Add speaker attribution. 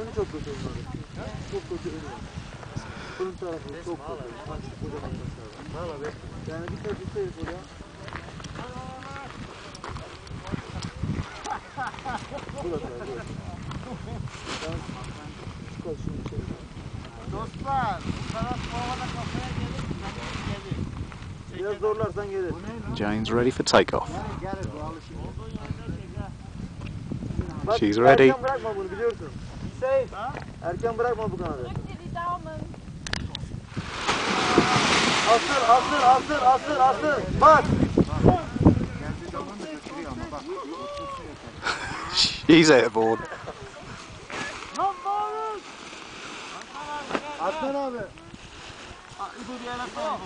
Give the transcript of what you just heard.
Speaker 1: önü çok kötü. Çok kötü önü var. Fırın tarafı çok kötü. Maç kocaman taşlar var. Yani bir oraya. Burası var, burası. Ben çıkar şunu içeri.
Speaker 2: Dostlar, bu taraf kafaya gelir, gelir, gelir.
Speaker 1: Biraz zorlarsan gelir.
Speaker 3: Jane's ready for takeoff.
Speaker 2: Gelir bu alışıyor.
Speaker 1: Bak,
Speaker 3: She's ready.
Speaker 1: Hey! Erken bırakma bu kanadı. Asıl, asıl, asıl, asıl, asıl. Bak!
Speaker 3: He's airborne.
Speaker 2: Aslan abi.
Speaker 1: İbo bir yere sağ ol.